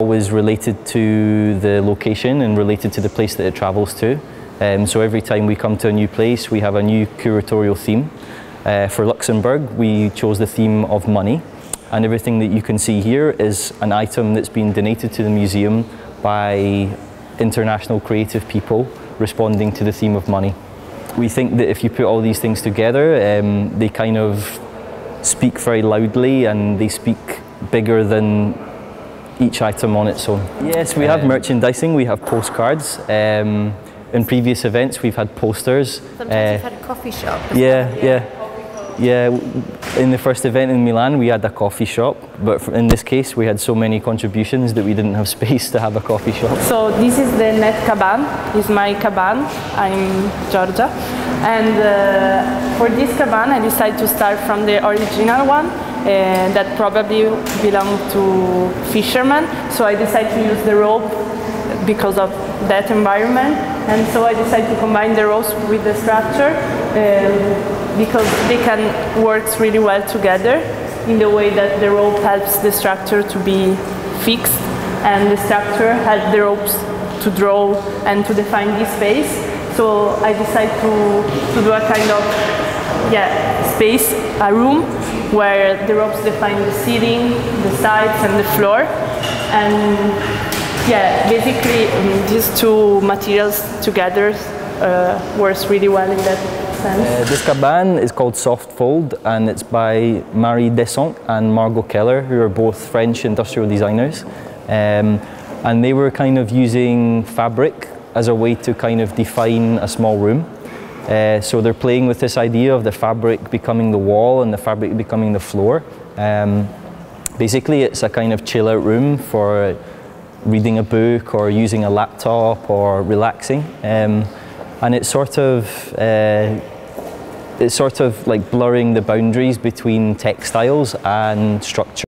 always related to the location and related to the place that it travels to. Um, so every time we come to a new place, we have a new curatorial theme. Uh, for Luxembourg, we chose the theme of money, and everything that you can see here is an item that's been donated to the museum by international creative people responding to the theme of money. We think that if you put all these things together, um, they kind of speak very loudly and they speak bigger than each item on its own. Yes, we have um, merchandising, we have postcards. Um, in previous events, we've had posters. Sometimes uh, you've had a coffee shop. Yeah, yeah. Yeah, in the first event in Milan, we had a coffee shop, but in this case, we had so many contributions that we didn't have space to have a coffee shop. So this is the net caban. Is my caban. I'm Georgia, and uh, for this caban, I decided to start from the original one. Uh, that probably belonged to fishermen. So I decided to use the rope because of that environment. And so I decided to combine the ropes with the structure. Um, because they can work really well together in the way that the rope helps the structure to be fixed and the structure helps the ropes to draw and to define this space. So I decided to, to do a kind of yeah, space, a room where the ropes define the ceiling, the sides and the floor. And yeah, basically um, these two materials together uh, works really well in that uh, this caban is called Soft Fold and it's by Marie Descent and Margot Keller, who are both French industrial designers. Um, and they were kind of using fabric as a way to kind of define a small room. Uh, so they're playing with this idea of the fabric becoming the wall and the fabric becoming the floor. Um, basically, it's a kind of chill out room for reading a book or using a laptop or relaxing. Um, and it's sort of uh, it's sort of like blurring the boundaries between textiles and structure.